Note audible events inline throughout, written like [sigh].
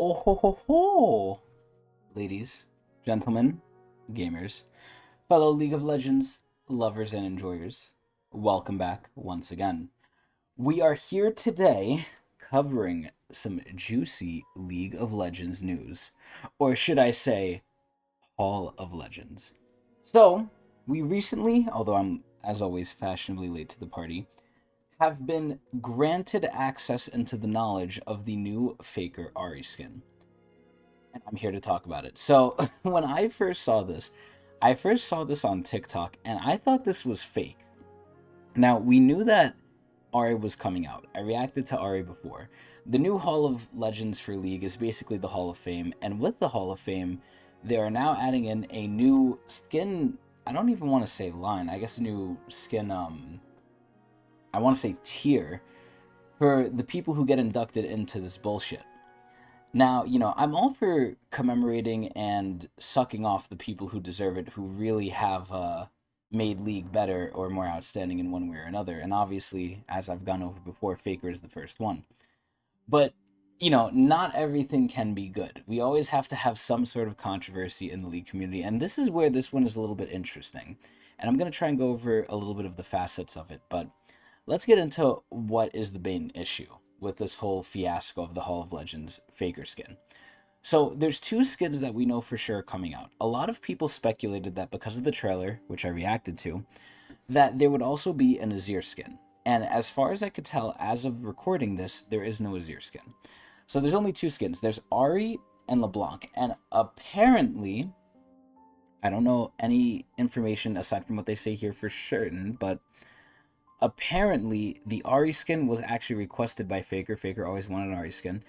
Oh ho ho ho! Ladies, gentlemen, gamers, fellow League of Legends lovers and enjoyers, welcome back once again. We are here today covering some juicy League of Legends news, or should I say, Hall of Legends. So, we recently, although I'm as always fashionably late to the party, have been granted access into the knowledge of the new Faker Ahri skin. And I'm here to talk about it. So, [laughs] when I first saw this, I first saw this on TikTok and I thought this was fake. Now, we knew that Ahri was coming out. I reacted to Ahri before. The new Hall of Legends for League is basically the Hall of Fame, and with the Hall of Fame, they are now adding in a new skin. I don't even want to say line. I guess a new skin. Um, I want to say tier for the people who get inducted into this bullshit. Now, you know, I'm all for commemorating and sucking off the people who deserve it, who really have uh, made League better or more outstanding in one way or another. And obviously, as I've gone over before, Faker is the first one. But, you know, not everything can be good. We always have to have some sort of controversy in the League community. And this is where this one is a little bit interesting. And I'm going to try and go over a little bit of the facets of it. But let's get into what is the main issue with this whole fiasco of the Hall of Legends Faker skin. So there's two skins that we know for sure coming out. A lot of people speculated that because of the trailer, which I reacted to, that there would also be an Azir skin. And as far as I could tell, as of recording this, there is no Azir skin. So there's only two skins. There's Ahri and LeBlanc. And apparently, I don't know any information aside from what they say here for certain, but apparently the Ahri skin was actually requested by Faker. Faker always wanted an Ahri skin.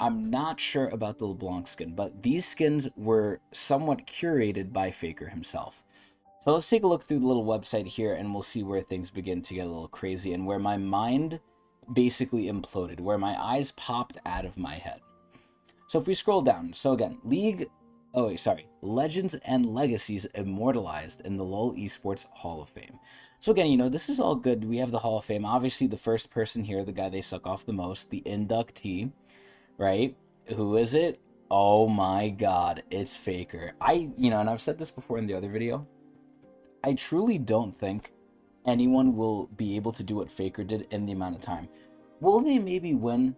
I'm not sure about the LeBlanc skin, but these skins were somewhat curated by Faker himself. So let's take a look through the little website here and we'll see where things begin to get a little crazy and where my mind basically imploded, where my eyes popped out of my head. So if we scroll down, so again, League, oh wait, sorry, Legends and Legacies immortalized in the LoL Esports Hall of Fame. So again, you know, this is all good. We have the Hall of Fame. Obviously, the first person here, the guy they suck off the most, the inductee, right? Who is it? Oh my god, it's Faker. I, you know, and I've said this before in the other video. I truly don't think anyone will be able to do what Faker did in the amount of time. Will they maybe win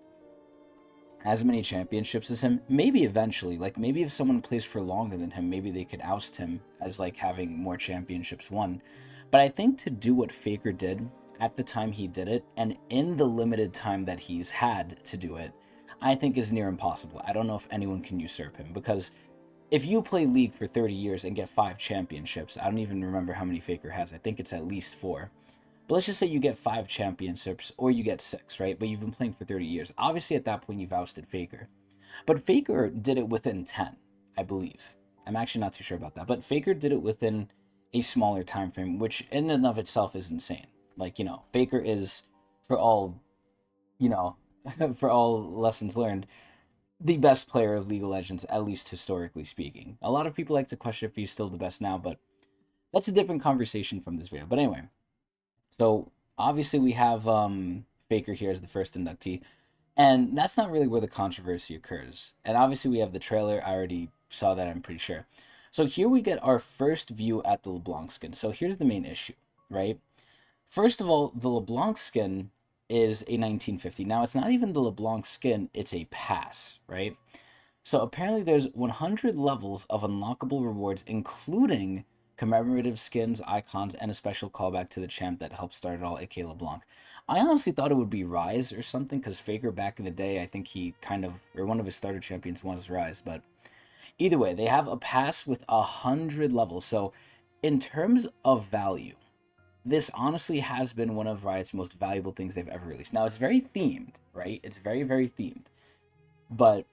as many championships as him? Maybe eventually. Like, maybe if someone plays for longer than him, maybe they could oust him as, like, having more championships won. But I think to do what Faker did at the time he did it, and in the limited time that he's had to do it, I think is near impossible. I don't know if anyone can usurp him because if you play League for 30 years and get five championships, I don't even remember how many Faker has. I think it's at least four. But let's just say you get five championships or you get six, right? But you've been playing for 30 years. Obviously, at that point, you've ousted Faker. But Faker did it within 10, I believe. I'm actually not too sure about that. But Faker did it within a smaller time frame, which in and of itself is insane. Like, you know, Faker is, for all, you know, [laughs] for all lessons learned, the best player of League of Legends, at least historically speaking. A lot of people like to question if he's still the best now, but that's a different conversation from this video. But anyway, so obviously we have um, Faker here as the first inductee, and that's not really where the controversy occurs. And obviously we have the trailer. I already saw that, I'm pretty sure. So here we get our first view at the LeBlanc skin. So here's the main issue, right? First of all, the LeBlanc skin is a 1950. Now, it's not even the LeBlanc skin, it's a pass, right? So apparently there's 100 levels of unlockable rewards, including commemorative skins, icons, and a special callback to the champ that helped start it all, aka LeBlanc. I honestly thought it would be Ryze or something, because Faker back in the day, I think he kind of, or one of his starter champions was Ryze, but either way, they have a pass with a hundred levels. So in terms of value, this honestly has been one of Riot's most valuable things they've ever released. Now, it's very themed, right? It's very, very themed. But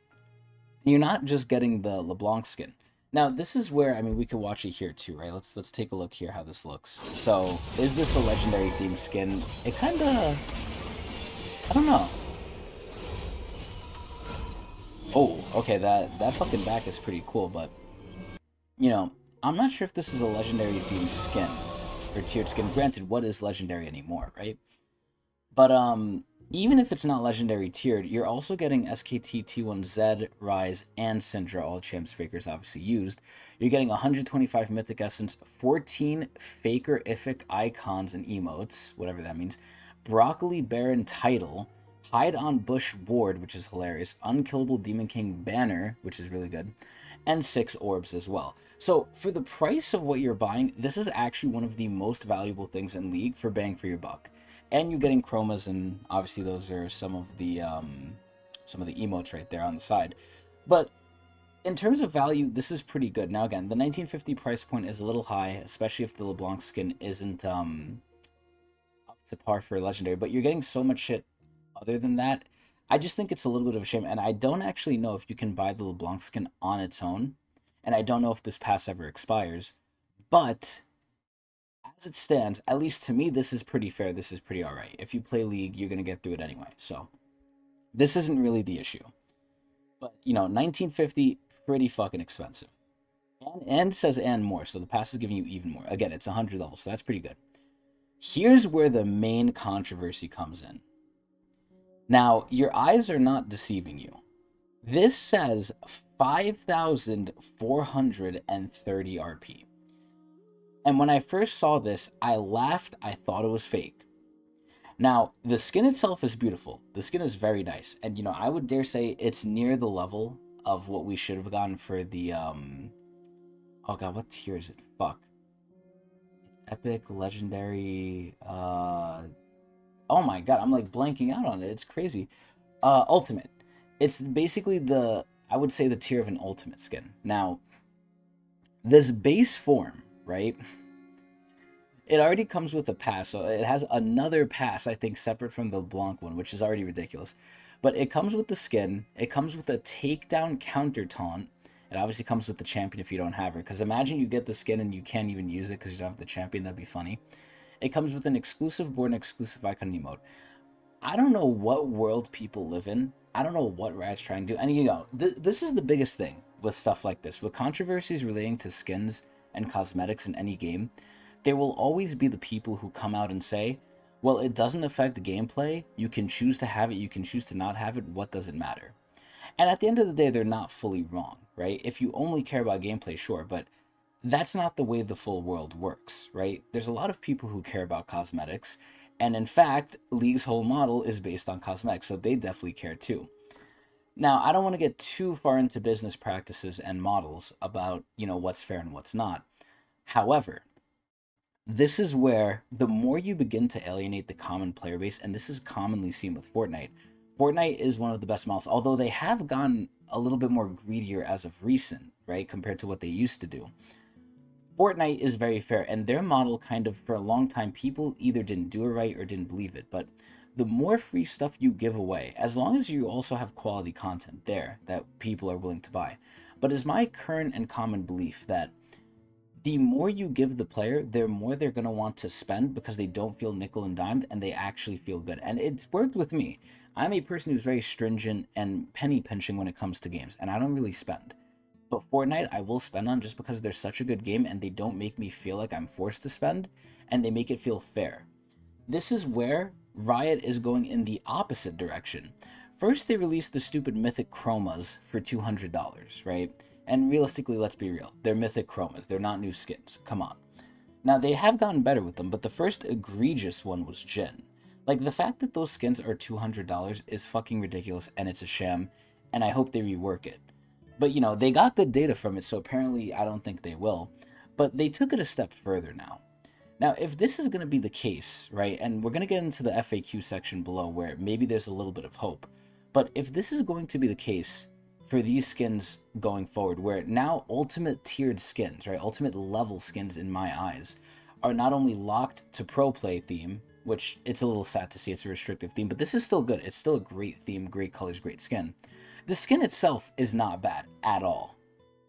you're not just getting the LeBlanc skin. Now, this is where, I mean, we could watch it here too, right? Let's let's take a look here how this looks. So, is this a legendary theme skin? It kind of... I don't know. Oh, okay, that, that fucking back is pretty cool, but... You know, I'm not sure if this is a legendary theme skin or tiered skin. Granted, what is legendary anymore, right? But um, even if it's not legendary tiered, you're also getting SKT T1 Zed, Ryze, and Syndra, all champs Faker's obviously used. You're getting 125 Mythic Essence, 14 Fakerific icons and emotes, whatever that means, Broccoli Baron title, Hide on Bush Ward, which is hilarious, Unkillable Demon King banner, which is really good, and six orbs as well. So for the price of what you're buying, this is actually one of the most valuable things in League for bang for your buck and you're getting chromas, and obviously those are some of the um, some of the emotes right there on the side. But in terms of value, this is pretty good. Now again, the 1950 price point is a little high, especially if the LeBlanc skin isn't um, up to par for legendary. But you're getting so much shit other than that. I just think it's a little bit of a shame, and I don't actually know if you can buy the LeBlanc skin on its own, and I don't know if this pass ever expires. But as it stands, at least to me, this is pretty fair. This is pretty alright. If you play League, you're going to get through it anyway. So, this isn't really the issue. But, you know, 1950, pretty fucking expensive. And, and says and more, so the pass is giving you even more. Again, it's 100 levels, so that's pretty good. Here's where the main controversy comes in. Now, your eyes are not deceiving you. This says 5,430 RP. And when I first saw this, I laughed. I thought it was fake. Now, the skin itself is beautiful. The skin is very nice. And, you know, I would dare say it's near the level of what we should have gotten for the, um... Oh, God, what tier is it? Fuck. Epic, legendary, uh... Oh, my God, I'm, like, blanking out on it. It's crazy. Uh, ultimate. It's basically the, I would say, the tier of an ultimate skin. Now, this base form right? It already comes with a pass, so it has another pass, I think, separate from the Blanc one, which is already ridiculous. But it comes with the skin, it comes with a takedown counter taunt. It obviously comes with the champion if you don't have her, because imagine you get the skin and you can't even use it because you don't have the champion, that'd be funny. It comes with an exclusive board and exclusive icon emote. I don't know what world people live in. I don't know what Riot's trying to do. And you know, th this is the biggest thing with stuff like this. With controversies relating to skins, and cosmetics in any game, there will always be the people who come out and say, well, it doesn't affect the gameplay. You can choose to have it, you can choose to not have it. What does it matter? And at the end of the day, they're not fully wrong, right? If you only care about gameplay, sure, but that's not the way the full world works, right? There's a lot of people who care about cosmetics, and in fact, League's whole model is based on cosmetics, so they definitely care too. Now, I don't want to get too far into business practices and models about, you know, what's fair and what's not. However, this is where the more you begin to alienate the common player base, and this is commonly seen with Fortnite, Fortnite is one of the best models, although they have gone a little bit more greedier as of recent, right, compared to what they used to do. Fortnite is very fair, and their model kind of, for a long time, people either didn't do it right or didn't believe it, but the more free stuff you give away, as long as you also have quality content there that people are willing to buy. But it's my current and common belief that the more you give the player, the more they're going to want to spend because they don't feel nickel and dimed and they actually feel good. And it's worked with me. I'm a person who's very stringent and penny pinching when it comes to games, and I don't really spend. But Fortnite, I will spend on just because they're such a good game and they don't make me feel like I'm forced to spend, and they make it feel fair. This is where Riot is going in the opposite direction. First, they released the stupid Mythic Chromas for $200, right? And realistically, let's be real, they're Mythic Chromas, they're not new skins. Come on. Now, they have gotten better with them, but the first egregious one was Jhin. Like, the fact that those skins are $200 is fucking ridiculous, and it's a sham, and I hope they rework it. But, you know, they got good data from it, so apparently I don't think they will. But they took it a step further now. Now, if this is going to be the case, right, and we're going to get into the FAQ section below where maybe there's a little bit of hope, but if this is going to be the case for these skins going forward, where now ultimate tiered skins, right, ultimate level skins in my eyes, are not only locked to pro play theme, which it's a little sad to see it's a restrictive theme, but this is still good. It's still a great theme, great colors, great skin. The skin itself is not bad at all.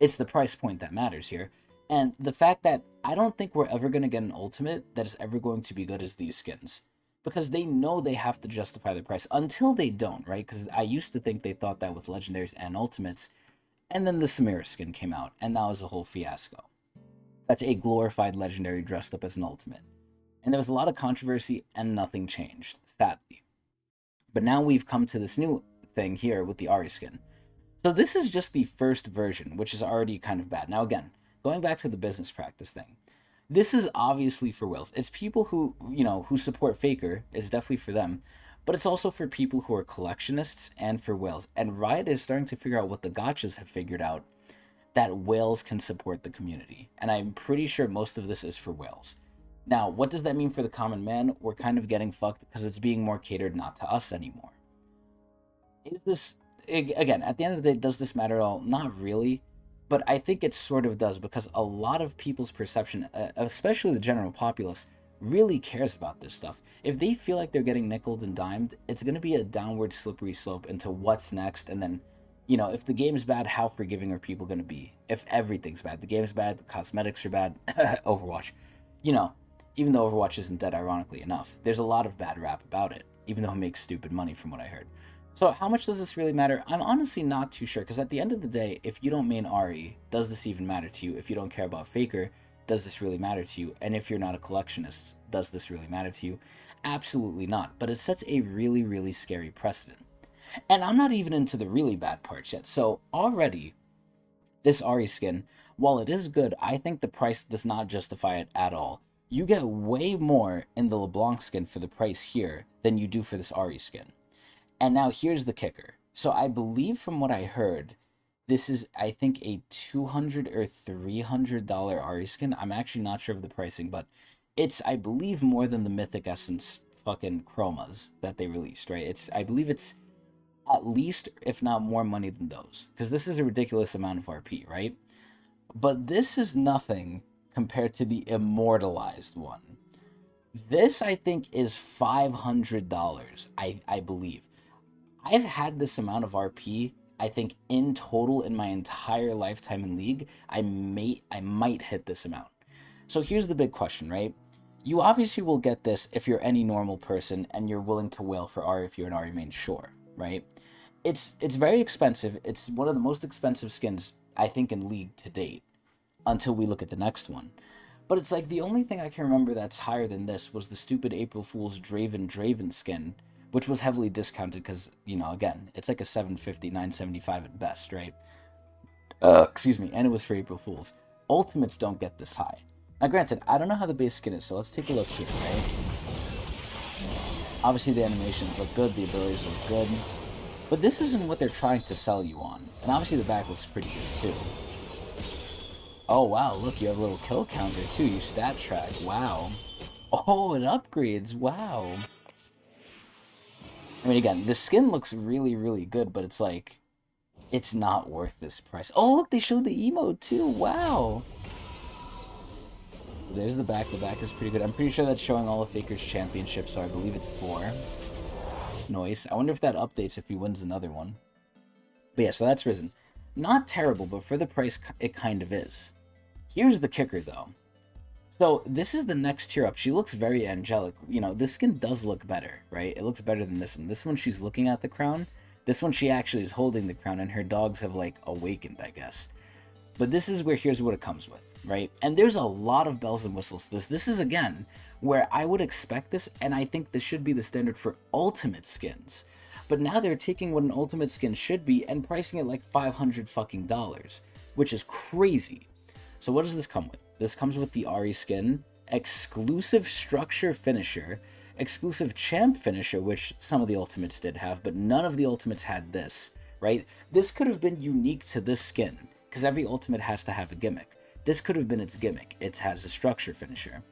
It's the price point that matters here. And the fact that I don't think we're ever going to get an ultimate that is ever going to be good as these skins. Because they know they have to justify the price until they don't, right? Because I used to think they thought that with legendaries and ultimates. And then the Samira skin came out, and that was a whole fiasco. That's a glorified legendary dressed up as an ultimate. And there was a lot of controversy, and nothing changed, sadly. But now we've come to this new thing here with the Ahri skin. So this is just the first version, which is already kind of bad. Now again, going back to the business practice thing. This is obviously for whales. It's people who, you know, who support Faker. It's definitely for them. But it's also for people who are collectionists and for whales. And Riot is starting to figure out what the gachas have figured out that whales can support the community. And I'm pretty sure most of this is for whales. Now, what does that mean for the common man? We're kind of getting fucked because it's being more catered not to us anymore. Is this, again, at the end of the day, does this matter at all? Not really. But I think it sort of does because a lot of people's perception, uh, especially the general populace, really cares about this stuff. If they feel like they're getting nickled and dimed, it's going to be a downward slippery slope into what's next. And then, you know, if the game's bad, how forgiving are people going to be? If everything's bad, the game's bad, the cosmetics are bad, [laughs] Overwatch, you know, even though Overwatch isn't dead, ironically enough, there's a lot of bad rap about it, even though it makes stupid money from what I heard. So how much does this really matter? I'm honestly not too sure, because at the end of the day, if you don't main Ahri, does this even matter to you? If you don't care about Faker, does this really matter to you? And if you're not a collectionist, does this really matter to you? Absolutely not, but it sets a really, really scary precedent. And I'm not even into the really bad parts yet, so already, this Ahri skin, while it is good, I think the price does not justify it at all you get way more in the LeBlanc skin for the price here than you do for this Ahri skin. And now here's the kicker. So I believe from what I heard, this is I think a two hundred or three hundred dollar Ahri skin. I'm actually not sure of the pricing, but it's I believe more than the Mythic Essence fucking chromas that they released, right? It's I believe it's at least if not more money than those because this is a ridiculous amount of RP, right? But this is nothing compared to the immortalized one. This, I think, is $500, I, I believe. I've had this amount of RP, I think, in total in my entire lifetime in League. I may I might hit this amount. So here's the big question, right? You obviously will get this if you're any normal person and you're willing to whale for R if you're an R main, sure, right? It's it's very expensive. It's one of the most expensive skins I think in League to date until we look at the next one. But it's like the only thing I can remember that's higher than this was the stupid April Fool's Draven Draven skin, which was heavily discounted because, you know, again, it's like a 750, 975 at best, right? Uh, excuse me, and it was for April Fool's. Ultimates don't get this high. Now, granted, I don't know how the base skin is, so let's take a look here, right? Obviously, the animations look good, the abilities look good, but this isn't what they're trying to sell you on. And obviously, the back looks pretty good, too. Oh, wow, look, you have a little kill counter, too. You stat track. Wow. Oh, it upgrades. Wow. I mean, again, the skin looks really, really good, but it's like, it's not worth this price. Oh, look, they showed the emote, too. Wow. There's the back. The back is pretty good. I'm pretty sure that's showing all of Faker's championships, so I believe it's four. Noise. I wonder if that updates if he wins another one. But yeah, so that's Risen. Not terrible, but for the price, it kind of is. Here's the kicker, though. So this is the next tier up. She looks very angelic. You know, this skin does look better, right? It looks better than this one. This one, she's looking at the crown. This one, she actually is holding the crown, and her dogs have, like, awakened, I guess. But this is where, here's what it comes with, right? And there's a lot of bells and whistles this. This is, again, where I would expect this, and I think this should be the standard for ultimate skins. But now they're taking what an ultimate skin should be and pricing it like 500 fucking dollars, which is crazy. So what does this come with? This comes with the Ahri skin, exclusive structure finisher, exclusive champ finisher, which some of the ultimates did have, but none of the ultimates had this, right? This could have been unique to this skin, because every ultimate has to have a gimmick. This could have been its gimmick. It has a structure finisher.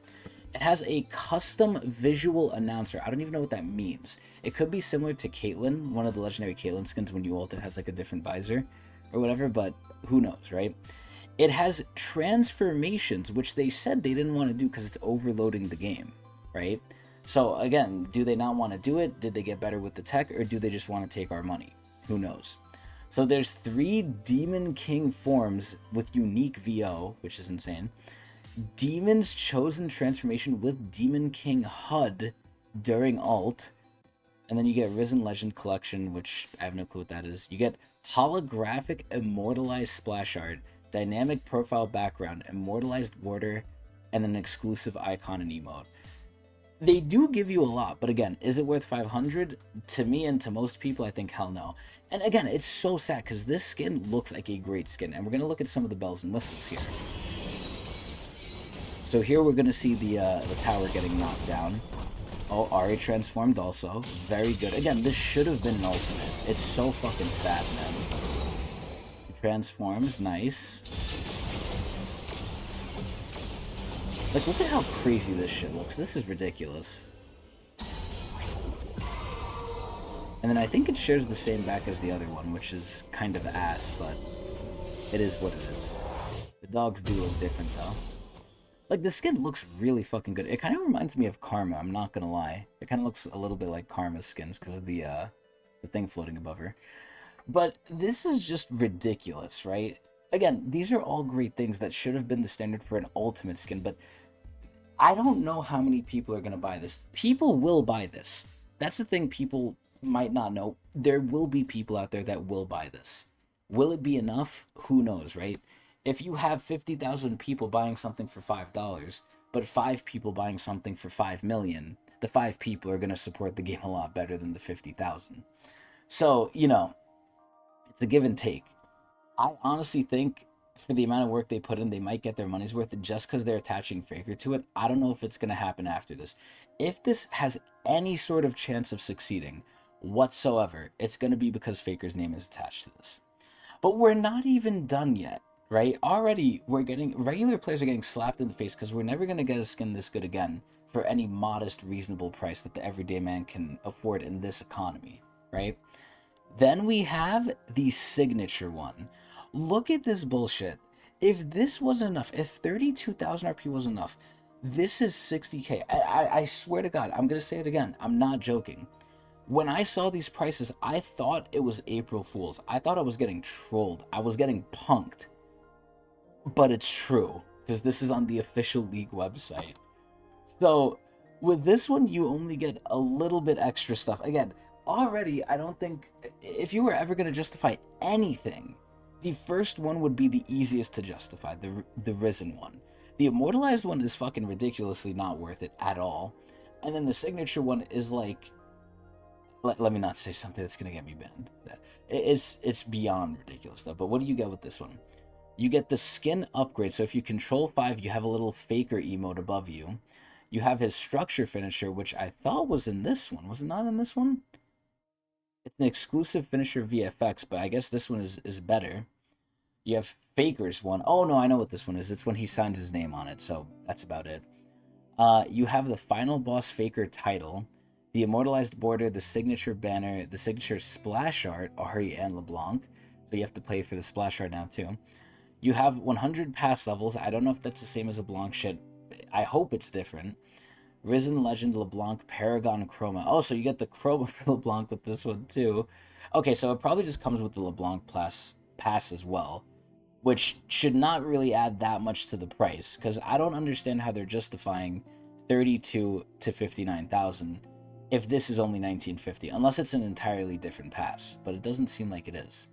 It has a custom visual announcer. I don't even know what that means. It could be similar to Caitlyn, one of the legendary Caitlyn skins when you ult it has like a different visor or whatever, but who knows, right? It has transformations, which they said they didn't want to do because it's overloading the game, right? So again, do they not want to do it? Did they get better with the tech, or do they just want to take our money? Who knows? So there's three Demon King forms with unique VO, which is insane. Demon's Chosen transformation with Demon King HUD during ult. And then you get Risen Legend Collection, which I have no clue what that is. You get holographic immortalized splash art dynamic profile background, immortalized border, and an exclusive icon and emote. they do give you a lot, but again, is it worth 500? To me and to most people, I think hell no. And again, it's so sad because this skin looks like a great skin, and we're gonna look at some of the bells and whistles here. So here we're gonna see the uh, the tower getting knocked down. Oh, Ahri transformed also. Very good. Again, this should have been an ultimate. It's so fucking sad, man. Transforms, nice. Like, look at how crazy this shit looks. This is ridiculous. And then I think it shares the same back as the other one, which is kind of ass, but it is what it is. The dogs do look different, though. Like, the skin looks really fucking good. It kind of reminds me of Karma, I'm not gonna lie. It kind of looks a little bit like Karma's skins because of the, uh, the thing floating above her. But this is just ridiculous, right? Again, these are all great things that should have been the standard for an ultimate skin, but I don't know how many people are going to buy this. People will buy this. That's the thing people might not know. There will be people out there that will buy this. Will it be enough? Who knows, right? If you have 50,000 people buying something for $5, but 5 people buying something for 5 million, the 5 people are going to support the game a lot better than the 50,000. So, you know, it's a give and take. I honestly think for the amount of work they put in, they might get their money's worth just because they're attaching Faker to it. I don't know if it's going to happen after this. If this has any sort of chance of succeeding whatsoever, it's going to be because Faker's name is attached to this. But we're not even done yet, right? Already, we're getting regular players are getting slapped in the face because we're never going to get a skin this good again for any modest, reasonable price that the everyday man can afford in this economy, right? Then we have the signature one Look at this bullshit. If this wasn't enough, if 32,000 RP was enough, this is 60k. I, I, I swear to God, I'm going to say it again. I'm not joking. When I saw these prices, I thought it was April Fool's. I thought I was getting trolled. I was getting punked. But it's true, because this is on the official league website. So, with this one, you only get a little bit extra stuff. Again, already, I don't think, if you were ever going to justify anything the first one would be the easiest to justify, the, the Risen one. The Immortalized one is fucking ridiculously not worth it at all. And then the Signature one is like... Let, let me not say something that's gonna get me banned. It's, it's beyond ridiculous though. But what do you get with this one? You get the skin upgrade. So if you control 5, you have a little Faker emote above you. You have his structure finisher, which I thought was in this one. Was it not in this one? It's an exclusive finisher VFX, but I guess this one is, is better. You have Faker's one. Oh no, I know what this one is. It's when he signs his name on it, so that's about it. Uh, you have the final boss Faker title, the immortalized border, the signature banner, the signature splash art, Ahri and LeBlanc. So you have to play for the splash art now too. You have 100 pass levels. I don't know if that's the same as a Blanc shit. I hope it's different. Risen Legend LeBlanc Paragon Chroma. Oh, so you get the Chroma [laughs] for LeBlanc with this one too. Okay, so it probably just comes with the LeBlanc pass, pass as well which should not really add that much to the price because I don't understand how they're justifying 32 to 59,000 if this is only 1950 unless it's an entirely different pass, but it doesn't seem like it is.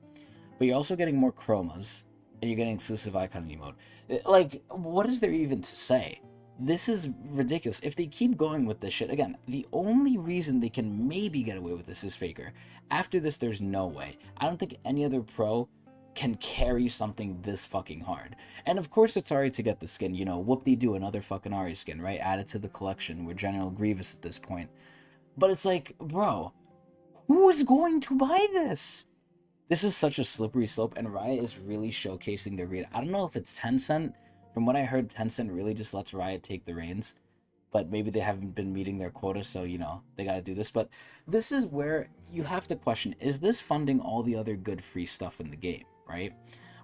But you're also getting more chromas and you're getting exclusive icon emote. Like what is there even to say? This is ridiculous. If they keep going with this shit, again, the only reason they can maybe get away with this is Faker. After this, there's no way. I don't think any other pro can carry something this fucking hard. And of course it's alright to get the skin, you know, whoop-de-doo, another fucking Ahri skin, right? Add it to the collection. We're General Grievous at this point. But it's like, bro, who is going to buy this? This is such a slippery slope, and Riot is really showcasing their read. I don't know if it's Tencent. From what I heard, Tencent really just lets Riot take the reins. But maybe they haven't been meeting their quota, so, you know, they gotta do this. But this is where you have to question, is this funding all the other good free stuff in the game? right?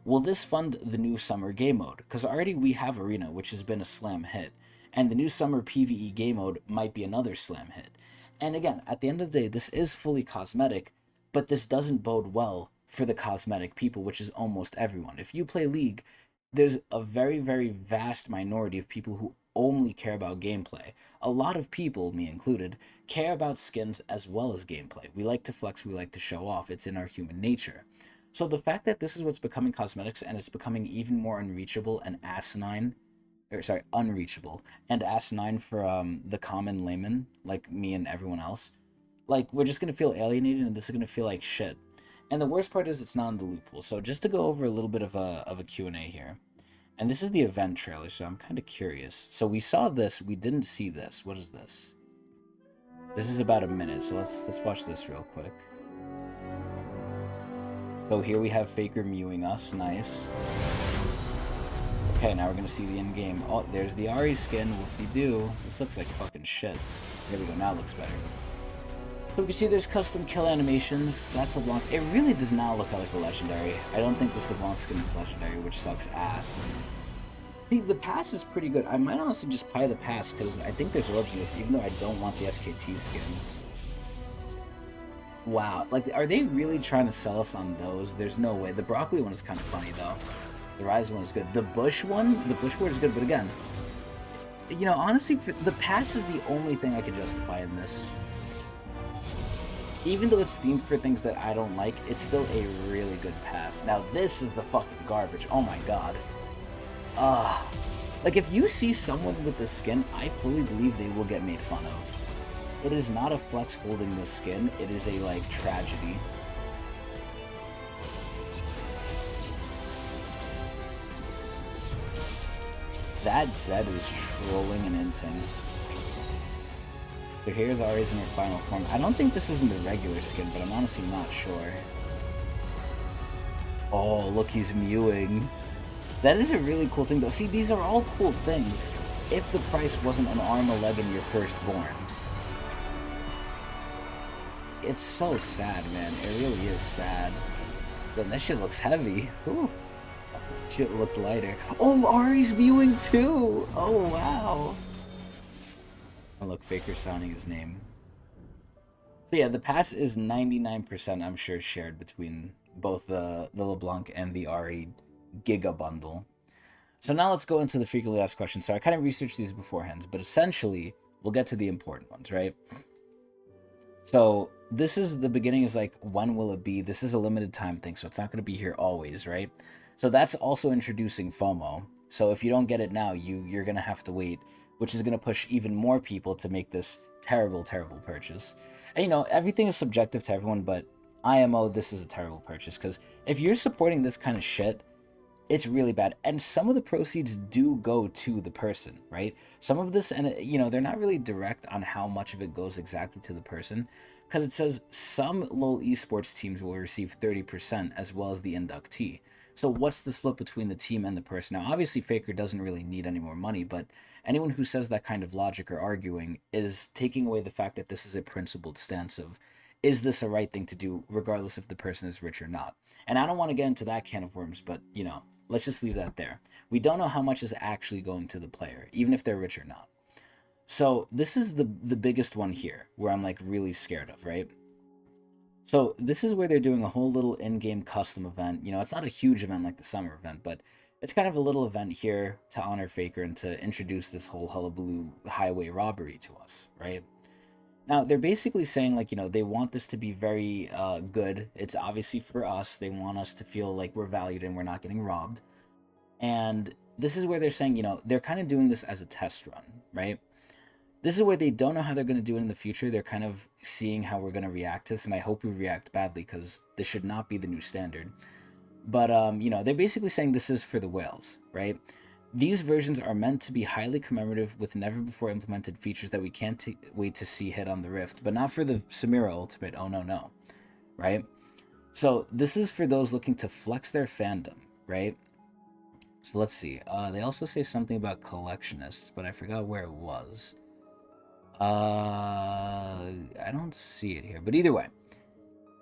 Will this fund the new summer game mode? Because already we have Arena, which has been a slam hit, and the new summer PvE game mode might be another slam hit. And again, at the end of the day, this is fully cosmetic, but this doesn't bode well for the cosmetic people, which is almost everyone. If you play League, there's a very, very vast minority of people who only care about gameplay. A lot of people, me included, care about skins as well as gameplay. We like to flex, we like to show off, it's in our human nature. So the fact that this is what's becoming cosmetics and it's becoming even more unreachable and asinine or sorry, unreachable, and S9 for um the common layman like me and everyone else, like we're just gonna feel alienated, and this is gonna feel like shit. And the worst part is it's not in the loot pool. So just to go over a little bit of a of a Q and A here, and this is the event trailer, so I'm kind of curious. So we saw this, we didn't see this. What is this? This is about a minute, so let's let's watch this real quick. So here we have Faker mewing us, nice. Okay, now we're gonna see the in-game. Oh, there's the Ahri skin, whoopie-doo. This looks like fucking shit. There we go, now it looks better. So we can see there's custom kill animations. That's LeBlanc. It really does not look like a legendary. I don't think this LeBlanc skin is legendary, which sucks ass. See, the pass is pretty good. I might honestly just buy the pass because I think there's orbs in this, even though I don't want the SKT skins. Wow, like, are they really trying to sell us on those? There's no way. The broccoli one is kind of funny, though. The Ryze one is good. The Bush one, the Bush word is good, but again, you know, honestly, the pass is the only thing I could justify in this. Even though it's themed for things that I don't like, it's still a really good pass. Now, this is the fucking garbage. Oh my god. Ah. Like, if you see someone with this skin, I fully believe they will get made fun of. It is not a flex holding this skin, it is a, like, tragedy. That Zed is trolling and inting. So here's Ahri's in her final form. I don't think this is in the regular skin, but I'm honestly not sure. Oh, look, he's mewing. That is a really cool thing, though. See, these are all cool things if the price wasn't an arm, a leg, and your firstborn. It's so sad, man. It really is sad. Then that shit looks heavy. Ooh. Shit looked lighter. Oh, Ahri's viewing too! Oh, wow. Look, Faker sounding his name. So yeah, the pass is 99%, I'm sure, shared between both the, the LeBlanc and the Ahri Giga Bundle. So now let's go into the frequently asked questions. So I kind of researched these beforehand, but essentially, we'll get to the important ones, right? So this is the beginning is like, when will it be? This is a limited time thing, so it's not going to be here always, right? So that's also introducing FOMO. So if you don't get it now, you you're gonna have to wait, which is gonna push even more people to make this terrible, terrible purchase. And you know, everything is subjective to everyone, but IMO, this is a terrible purchase because if you're supporting this kind of shit, it's really bad. And some of the proceeds do go to the person, right? Some of this, and you know, they're not really direct on how much of it goes exactly to the person because it says some LOL esports teams will receive 30% as well as the inductee. So what's the split between the team and the person? Now, obviously, Faker doesn't really need any more money, but anyone who says that kind of logic or arguing is taking away the fact that this is a principled stance of is this a right thing to do, regardless if the person is rich or not. And I don't want to get into that can of worms, but you know, let's just leave that there. We don't know how much is actually going to the player, even if they're rich or not. So this is the the biggest one here, where I'm like really scared of, right? So this is where they're doing a whole little in-game custom event. You know, it's not a huge event like the summer event, but it's kind of a little event here to honor Faker and to introduce this whole hullabaloo highway robbery to us, right? Now, they're basically saying, like, you know, they want this to be very uh, good. It's obviously for us. They want us to feel like we're valued and we're not getting robbed. And this is where they're saying, you know, they're kind of doing this as a test run, right? This is where they don't know how they're going to do it in the future. They're kind of seeing how we're going to react to this, and I hope we react badly because this should not be the new standard. But um, you know, they're basically saying this is for the whales, right? These versions are meant to be highly commemorative with never before implemented features that we can't t- wait to see hit on the Rift, but not for the Samira Ultimate. Oh no, no, right? So this is for those looking to flex their fandom, right? So let's see. Uh, they also say something about collectionists, but I forgot where it was. Uh, I don't see it here, but either way.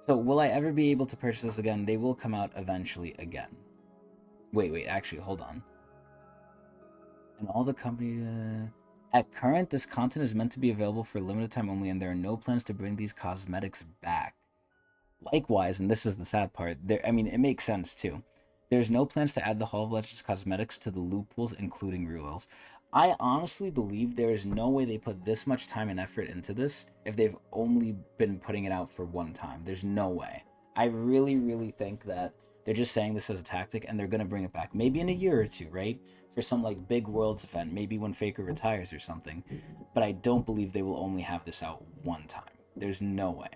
So, will I ever be able to purchase this again? They will come out eventually again. Wait, wait, actually, hold on. And all the company... Uh... At current, this content is meant to be available for limited time only, and there are no plans to bring these cosmetics back. Likewise, and this is the sad part, there I mean, it makes sense too. There's no plans to add the Hall of Legends cosmetics to the loot pools, including Ruels. I honestly believe there is no way they put this much time and effort into this if they've only been putting it out for one time. There's no way. I really, really think that They're just saying this as a tactic, and they're gonna bring it back maybe in a year or two, right? For some like big worlds event, maybe when Faker retires or something. But I don't believe they will only have this out one time. There's no way.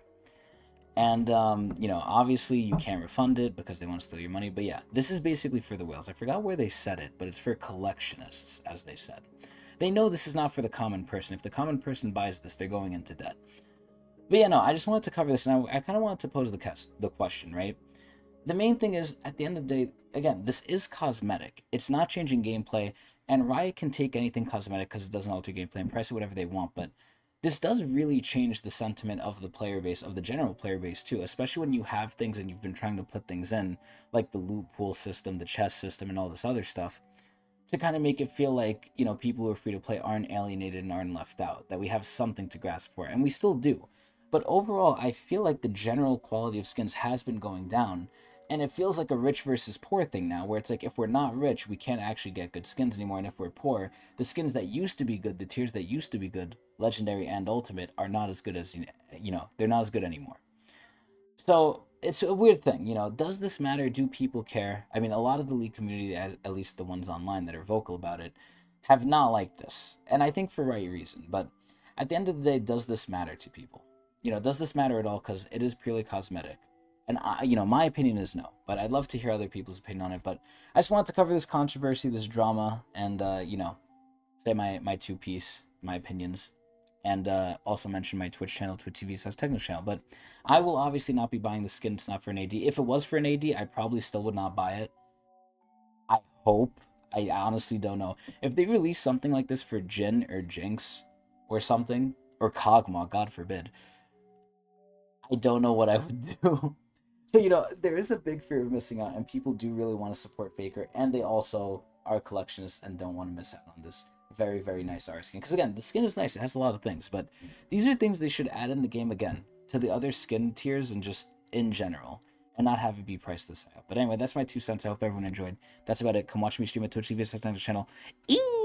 And um, you know, obviously you can't refund it because they want to steal your money. But yeah, this is basically for the whales. I forgot where they said it, but it's for collectionists, as they said. They know this is not for the common person. If the common person buys this, they're going into debt. But yeah, no, I just wanted to cover this, and I, I kind of wanted to pose the, the question, right? The main thing is, at the end of the day, again, this is cosmetic. It's not changing gameplay, and Riot can take anything cosmetic because it doesn't alter gameplay and price it whatever they want, but this does really change the sentiment of the player base, of the general player base too, especially when you have things and you've been trying to put things in, like the loot pool system, the chest system, and all this other stuff, to kind of make it feel like, you know, people who are free to play aren't alienated and aren't left out, that we have something to grasp for, and we still do. But overall, I feel like the general quality of skins has been going down, and it feels like a rich versus poor thing now, where it's like if we're not rich, we can't actually get good skins anymore, and if we're poor, the skins that used to be good, the tiers that used to be good, legendary and ultimate, are not as good as you know, they're not as good anymore. So it's a weird thing, you know. Does this matter? Do people care? I mean, a lot of the league community, at least the ones online that are vocal about it, have not liked this, and I think for right reason. But at the end of the day, does this matter to people? You know, does this matter at all? Because it is purely cosmetic. And I, you know, my opinion is no, but I'd love to hear other people's opinion on it. But I just wanted to cover this controversy, this drama, and uh, you know, say my my two piece, my opinions, and uh, also mention my Twitch channel, Twitch TV slash Techno channel. But I will obviously not be buying the skin. It's not for an AD. If it was for an AD, I probably still would not buy it. I hope. I honestly don't know if they release something like this for Jhin or Jinx or something or Kog'Maw, God forbid. I don't know what I would [laughs] do. So, you know, there is a big fear of missing out, and people do really want to support Faker, and they also are collectionists and don't want to miss out on this very, very nice art skin. Because, again, the skin is nice, it has a lot of things, but these are things they should add in the game again to the other skin tiers and just in general, and not have it be priced this high. But anyway, that's my two cents. I hope everyone enjoyed. That's about it. Come watch me stream at Twitch TV channel. Eee!